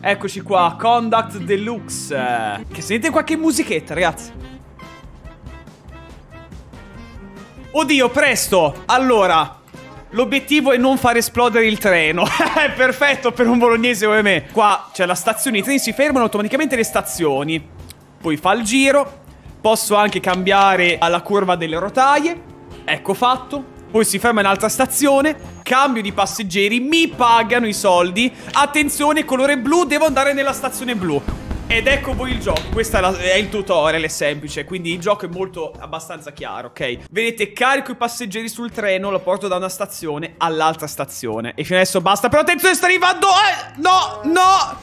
Eccoci qua, Conduct Deluxe. Che sentite qualche musichetta, ragazzi? Oddio, presto! Allora, L'obiettivo è non far esplodere il treno. Perfetto per un bolognese come me. Qua c'è la stazione, i treni si fermano automaticamente le stazioni. Poi fa il giro. Posso anche cambiare alla curva delle rotaie. Ecco fatto. Poi si ferma in un'altra stazione. Cambio di passeggeri. Mi pagano i soldi. Attenzione, colore blu. Devo andare nella stazione blu. Ed ecco voi il gioco, questo è, è, il tutorial, è semplice, quindi il gioco è molto abbastanza chiaro, ok? Vedete, carico i passeggeri sul treno, lo porto da una stazione all'altra stazione. E fino adesso basta, però attenzione, sta arrivando! Eh, no, no!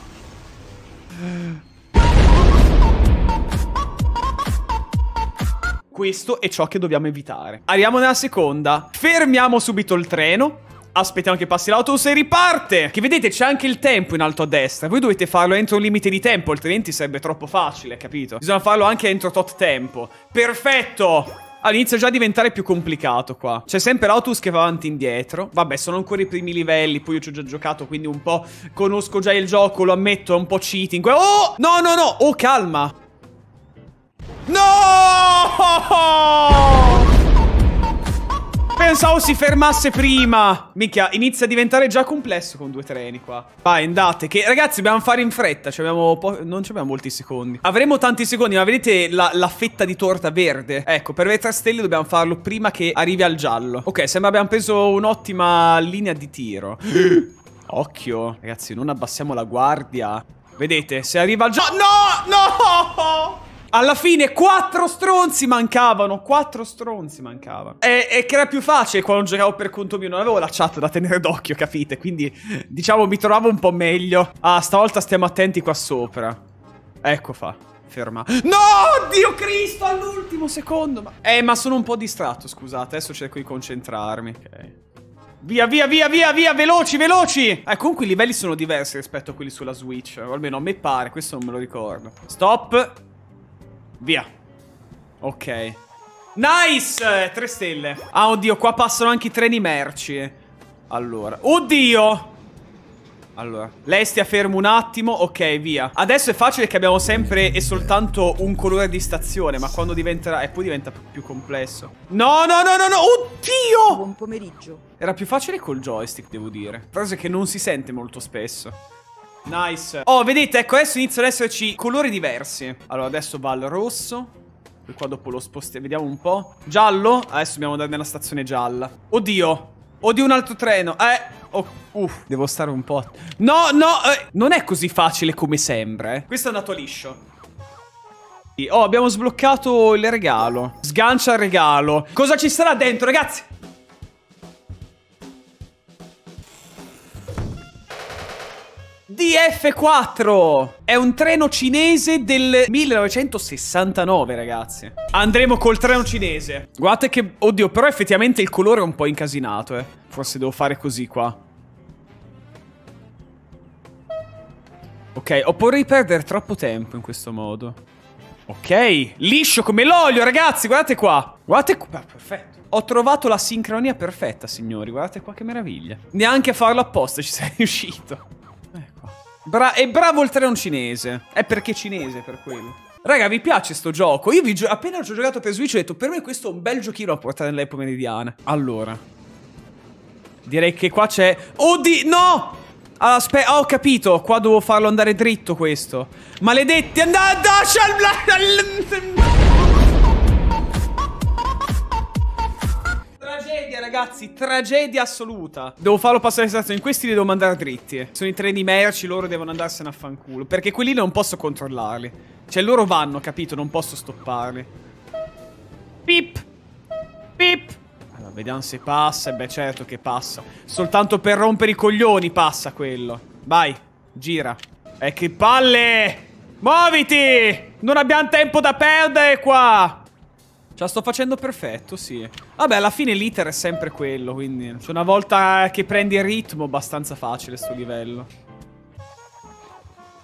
Questo è ciò che dobbiamo evitare. Arriviamo nella seconda. Fermiamo subito il treno. Aspettiamo che passi l'autobus e riparte. Che vedete c'è anche il tempo in alto a destra. Voi dovete farlo entro un limite di tempo, altrimenti sarebbe troppo facile, capito? Bisogna farlo anche entro tot tempo. Perfetto! All'inizio già a diventare più complicato qua. C'è sempre l'autobus che va avanti e indietro. Vabbè, sono ancora i primi livelli. Poi io ci ho già giocato, quindi un po' conosco già il gioco, lo ammetto, è un po' cheating. Oh! No, no, no! Oh, calma! No! Pensavo si fermasse prima. Minchia, inizia a diventare già complesso con due treni qua. Vai, andate. Che ragazzi, dobbiamo fare in fretta. Non abbiamo molti secondi. Avremo tanti secondi, ma vedete la, la, fetta di torta verde? Ecco, per le tre stelle dobbiamo farlo prima che arrivi al giallo. Ok, sembra abbiamo preso un'ottima linea di tiro. Occhio. Ragazzi, non abbassiamo la guardia. Vedete, se arriva al giallo... No! No! Alla fine quattro stronzi mancavano. Quattro stronzi mancavano. E, e, che era più facile quando giocavo per conto mio. Non avevo la chat da tenere d'occhio, capite? Quindi, diciamo, mi trovavo un po' meglio. Ah, stavolta stiamo attenti qua sopra. Ecco fa. Ferma. No! Dio Cristo, all'ultimo secondo. Ma... Eh, ma sono un po' distratto, scusate. Adesso cerco di concentrarmi. Ok. Via, via, via, via, via, veloci, veloci! Eh, comunque i livelli sono diversi rispetto a quelli sulla Switch. O almeno a me pare, questo non me lo ricordo. Stop. Via. Ok. Nice! Tre stelle. Ah, oddio, qua passano anche i treni merci. Allora. Oddio! Allora, lei stia fermo un attimo, ok, via Adesso è facile che abbiamo sempre e soltanto un colore di stazione Ma quando diventerà, e poi diventa più complesso No, no, no, no, no, oddio Buon pomeriggio Era più facile col joystick, devo dire Frase che non si sente molto spesso Nice. Oh, vedete, ecco, adesso iniziano ad esserci colori diversi. Allora, adesso va al rosso. Poi qua dopo lo spostiamo. Vediamo un po'. Giallo. Adesso dobbiamo andare nella stazione gialla. Oddio. Oddio, un altro treno. Eh. Oh, uff, devo stare un po'. No, no, eh, non è così facile come sembra, eh. Questo è andato liscio. Oh, abbiamo sbloccato il regalo. Sgancia il regalo. Cosa ci sarà dentro, ragazzi? DF4 È un treno cinese del 1969 ragazzi. Andremo col treno cinese. Guardate che... Oddio però effettivamente il colore è un po' incasinato eh. Forse devo fare così qua. Ok, ho paura perdere troppo tempo in questo modo. Ok, liscio come l'olio ragazzi Guardate qua. Guardate qua, perfetto. Ho trovato la sincronia perfetta, signori. Guardate qua che meraviglia. Neanche a farlo apposta ci sei riuscito. Bra è bravo il treno cinese. È perché cinese per quello. Raga, vi piace sto gioco? Io vi appena ci ho giocato per Switch ho detto, per me questo è un bel giochino a portare nell'epoca meridiana. Allora. Direi che qua c'è... Oddio, no! Aspetta, ho capito. Qua devo farlo andare dritto questo. Maledetti, andate... ragazzi. Tragedia assoluta. Devo farlo passare in stazione. Questi li devo mandare dritti. Sono i treni merci, loro devono andarsene a fanculo. Perché quelli non posso controllarli. Cioè, loro vanno, capito? Non posso stopparli. Pip. Pip. Allora, vediamo se passa. Beh, certo che passa. Soltanto per rompere i coglioni passa quello. Vai, gira. E che palle! Muoviti! Non abbiamo tempo da perdere qua! Ce la sto facendo perfetto, sì. Vabbè, alla fine l'iter è sempre quello, quindi... Cioè, una volta che prendi il ritmo, abbastanza facile sto livello.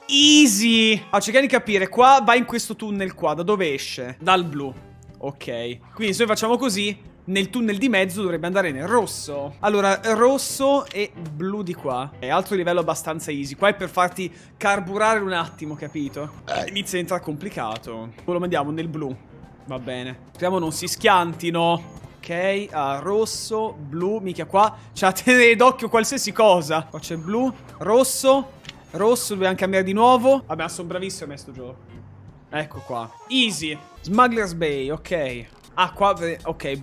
Easy! Ah, cerchiamo di capire. Qua va in questo tunnel qua. Da dove esce? Dal blu. Ok. Quindi se noi facciamo così... nel tunnel di mezzo dovrebbe andare nel rosso. Allora, rosso e blu di qua. È altro livello abbastanza easy. Qua è per farti carburare un attimo, capito? Eh, inizia a diventare complicato. Poi lo mandiamo nel blu. Va bene. Speriamo non si schiantino. Ok, ah, rosso, blu, mica qua. A tenere d'occhio qualsiasi cosa. Qua c'è blu, rosso, rosso, dobbiamo cambiare di nuovo. Vabbè, sono bravissimo a me sto gioco. Ecco qua. Easy. Smuggler's Bay, ok. Ah, qua, ok,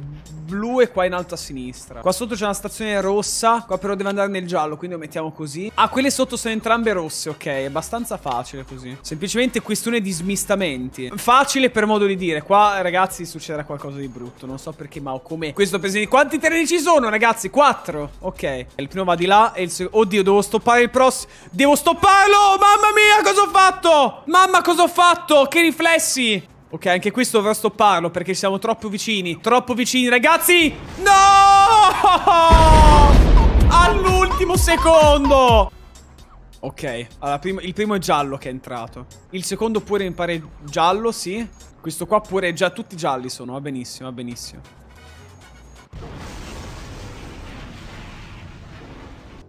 blu e qua in alto a sinistra. Qua sotto c'è una stazione rossa, qua però deve andare nel giallo, quindi lo mettiamo così. Ah, quelle sotto sono entrambe rosse, ok, è abbastanza facile così. Semplicemente questione di smistamenti. Facile per modo di dire, qua ragazzi succederà qualcosa di brutto, non so perché ma ho come questo presente. Quanti treni ci sono ragazzi? Quattro, ok. Il primo va di là e il secondo... Oddio, devo stoppare il prossimo. Devo stopparlo, mamma mia, cosa ho fatto? Mamma, cosa ho fatto? Che riflessi. Ok, anche questo dovrò stopparlo perché siamo troppo vicini. Troppo vicini, ragazzi! No! All'ultimo secondo! Ok, allora primo, il primo è giallo che è entrato. Il secondo pure mi pare giallo, sì. Questo qua pure è già tutti gialli sono, va benissimo, va benissimo.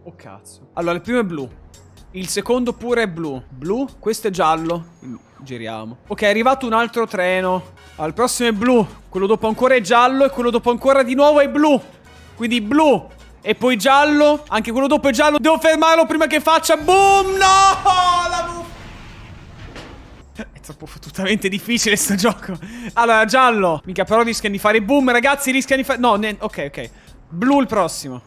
Oh cazzo. Allora, il primo è blu. Il secondo pure è blu. Blu, questo è giallo. Giriamo. Ok, è arrivato un altro treno. Al prossimo è blu. Quello dopo ancora è giallo. E quello dopo ancora di nuovo è blu. Quindi blu. E poi giallo. Anche quello dopo è giallo. Devo fermarlo prima che faccia boom. No! La è troppo fottutamente difficile sto gioco. Allora, giallo. Mica però rischiano di fare boom, ragazzi. Rischiano di fare... No, ok, ok. Blu il prossimo.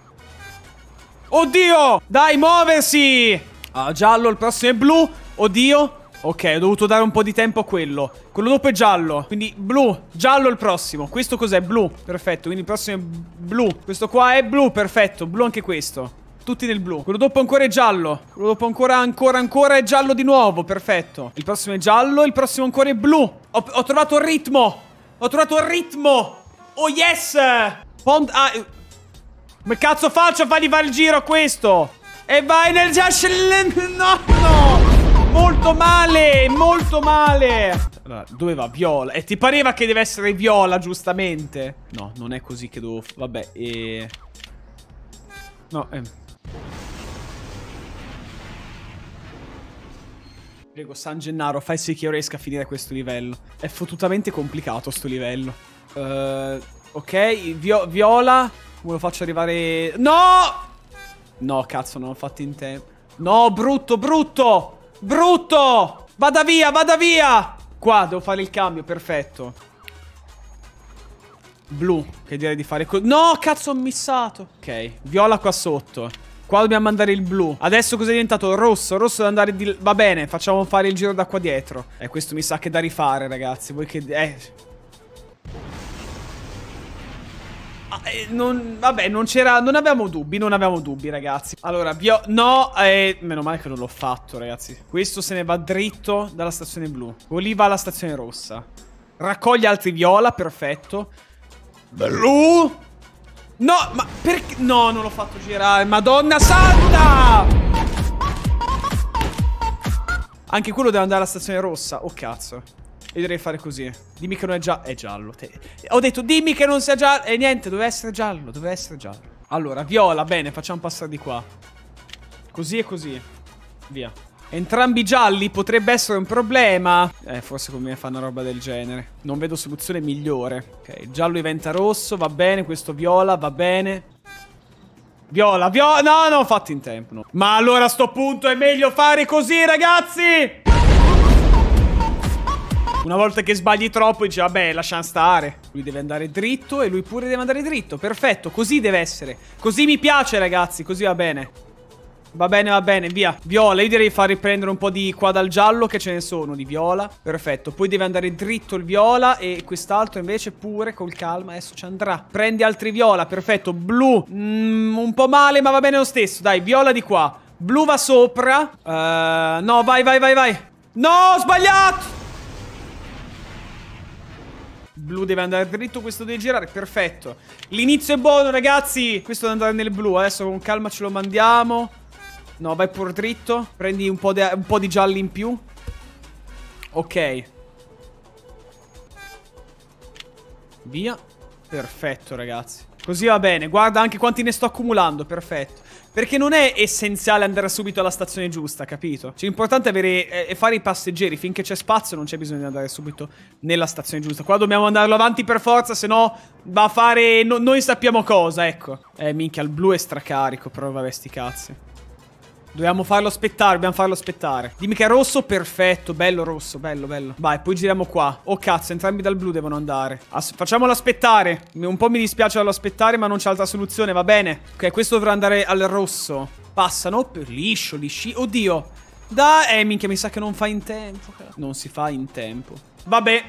Oddio! Dai, muoversi! Ah, giallo, il prossimo è blu. Oddio. Ok, ho dovuto dare un po' di tempo a quello. Quello dopo è giallo. Quindi blu. Giallo il prossimo. Questo cos'è? Blu. Perfetto. Quindi il prossimo è blu. Questo qua è blu. Perfetto. Blu anche questo. Tutti nel blu. Quello dopo ancora è giallo. Quello dopo ancora, ancora, ancora è giallo di nuovo. Perfetto. Il prossimo è giallo. Il prossimo ancora è blu. Ho, ho trovato il ritmo. Ho trovato il ritmo. Oh yes. Pond... Ah... Come cazzo faccio a fargli fare il giro a questo? E vai nel... No, no molto male, molto male. Allora, dove va? Viola. E ti pareva che deve essere viola, giustamente? No, non è così che devo... Vabbè, e... No, eh... Prego, San Gennaro, fai sì che io riesca a finire questo livello. È fottutamente complicato sto livello. Uh, ok, vio viola. Come lo faccio arrivare... No! No, cazzo, non l'ho fatto in tempo. No, brutto, brutto! Brutto! Vada via, vada via! Qua, devo fare il cambio, perfetto. Blu, che direi di fare. No, cazzo, ho missato. Ok, viola qua sotto. Qua dobbiamo mandare il blu. Adesso cos'è diventato? Rosso. Rosso deve andare di... Va bene, facciamo fare il giro da qua dietro. Eh, questo mi sa che è da rifare, ragazzi. Voi che... Eh... eh, non, vabbè, non c'era. Non avevamo dubbi, non avevamo dubbi, ragazzi. Allora, bio. No, eh, meno male che non l'ho fatto, ragazzi. Questo se ne va dritto dalla stazione blu. Lì va alla stazione rossa. Raccoglie altri viola, perfetto. Blu. No, ma perché? No, non l'ho fatto girare. Madonna santa! Anche quello deve andare alla stazione rossa. Oh, cazzo. Io direi fare così. Dimmi che non è giallo. È giallo. Te... Ho detto dimmi che non sia giallo. E niente, doveva essere giallo. Doveva essere giallo. Allora, viola. Bene, facciamo passare di qua. Così e così. Via. Entrambi gialli potrebbe essere un problema. Eh, forse come me fa una roba del genere. Non vedo soluzione migliore. Ok, giallo diventa rosso, va bene. Questo viola, va bene. Viola, viola. No, non ho fatto in tempo. No. Ma allora a sto punto è meglio fare così, ragazzi! Una volta che sbagli troppo dice vabbè lasciamo stare. Lui deve andare dritto e lui pure deve andare dritto. Perfetto, così deve essere. Così mi piace ragazzi, così va bene. Va bene, va bene, via. Viola, io direi far riprendere un po' di qua dal giallo che ce ne sono di viola. Perfetto, poi deve andare dritto il viola e quest'altro invece pure col calma adesso ci andrà. Prendi altri viola, perfetto. Blu, mm, un po' male ma va bene lo stesso. Dai, viola di qua. Blu va sopra. Uh, no, vai, vai, vai, vai. No, ho sbagliato! Blu deve andare dritto, questo deve girare, perfetto. L'inizio è buono, ragazzi. Questo deve andare nel blu, adesso con calma ce lo mandiamo. No, vai pure dritto. Prendi un po', un po di gialli in più. Ok. Via. Perfetto, ragazzi. Così va bene. Guarda anche quanti ne sto accumulando. Perfetto. Perché non è essenziale andare subito alla stazione giusta, capito? Cioè, l'importante è avere, eh, fare i passeggeri. Finché c'è spazio non c'è bisogno di andare subito nella stazione giusta. Qua dobbiamo andarlo avanti per forza, se no va a fare... No, noi sappiamo cosa, ecco. Eh, minchia, il blu è stracarico, però vabbè, sti cazzi. Dobbiamo farlo aspettare, dobbiamo farlo aspettare. Dimmi che è rosso, perfetto. Bello rosso, bello, bello. Vai, poi giriamo qua. Oh cazzo, entrambi dal blu devono andare. As facciamolo aspettare. Un po' mi dispiace dallo aspettare, ma non c'è altra soluzione, va bene. Ok, questo dovrà andare al rosso. Passano liscio, lisci. Oddio. Dai, eh, minchia, mi sa che non fa in tempo. Non si fa in tempo. Vabbè,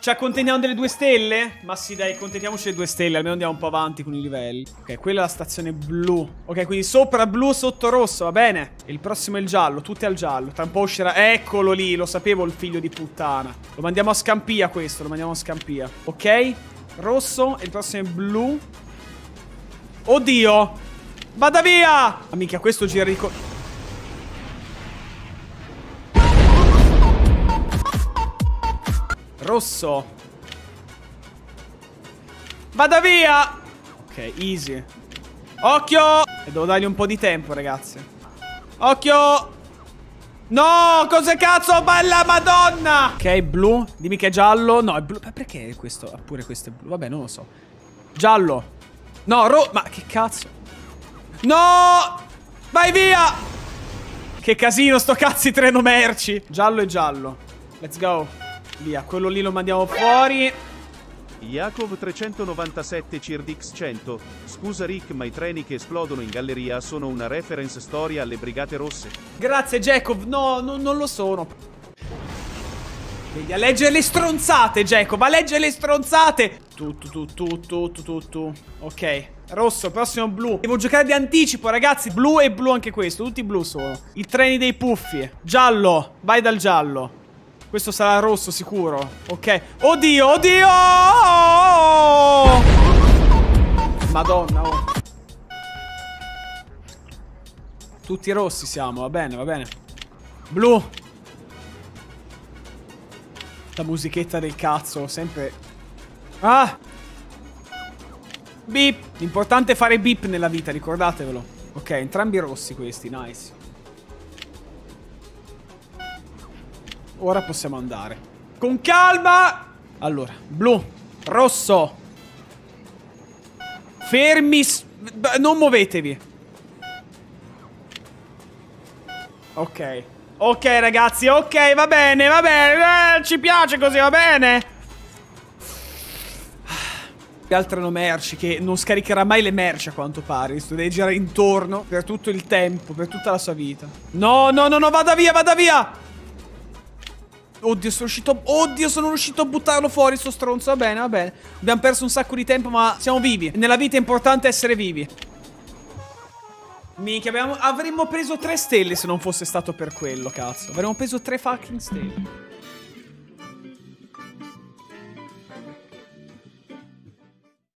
ci accontentiamo delle due stelle? Ma sì, dai, accontentiamoci delle due stelle. Almeno andiamo un po' avanti con i livelli. Ok, quella è la stazione blu. Ok, quindi sopra blu, sotto rosso, va bene. Il prossimo è il giallo, tutti al giallo. Tra un po' uscirà... Eccolo lì, lo sapevo il figlio di puttana. Lo mandiamo a scampia questo, lo mandiamo a scampia. Ok, rosso. E il prossimo è blu. Oddio! Vada via! Amica, questo gira di... Rosso. Vada via! Ok, easy. Occhio! E devo dargli un po' di tempo, ragazzi. Occhio! No, cosa cazzo, bella madonna! Ok, blu. Dimmi che è giallo. No, è blu. Ma perché questo? Ah, pure questo è blu. Vabbè, non lo so. Giallo. No, ro... Ma che cazzo? No! Vai via! Che casino, sto cazzi treno merci. Giallo e giallo. Let's go. Via, quello lì lo mandiamo fuori. Yakov 397 Cirdix 100. Scusa Rick, ma i treni che esplodono in galleria sono una reference storia alle Brigate Rosse. Grazie Jacob, no, no non lo sono. Vedi, a leggere le stronzate, Jacob, a leggere le stronzate. Tu, tu, tu, tu, tu, tu, tu, tu. Ok, rosso, prossimo blu. Devo giocare di anticipo, ragazzi. Blu e blu anche questo, tutti blu sono. I treni dei puffi. Giallo, vai dal giallo. Questo sarà rosso sicuro. Ok. Oddio, oddio! Madonna, oh. Tutti rossi siamo, va bene, va bene. Blu. La musichetta del cazzo, sempre... Ah! Beep. L'importante è fare beep nella vita, ricordatevelo. Ok, entrambi rossi questi, nice. Ora possiamo andare. Con calma! Allora, blu, rosso. Fermi. Non muovetevi. Ok. Ok, ragazzi, ok, va bene, va bene. Eh, ci piace così, va bene. Le altre merci che non scaricherà mai le merci a quanto pare. Sto deve girare intorno per tutto il tempo, per tutta la sua vita. No, no, no, no, vada via, vada via. Oddio, sono riuscito. Oddio, sono riuscito a buttarlo fuori, sto stronzo. Va bene, va bene. Abbiamo perso un sacco di tempo, ma siamo vivi. Nella vita è importante essere vivi. Minchia, abbiamo... avremmo preso tre stelle se non fosse stato per quello, cazzo. Avremmo preso tre fucking stelle.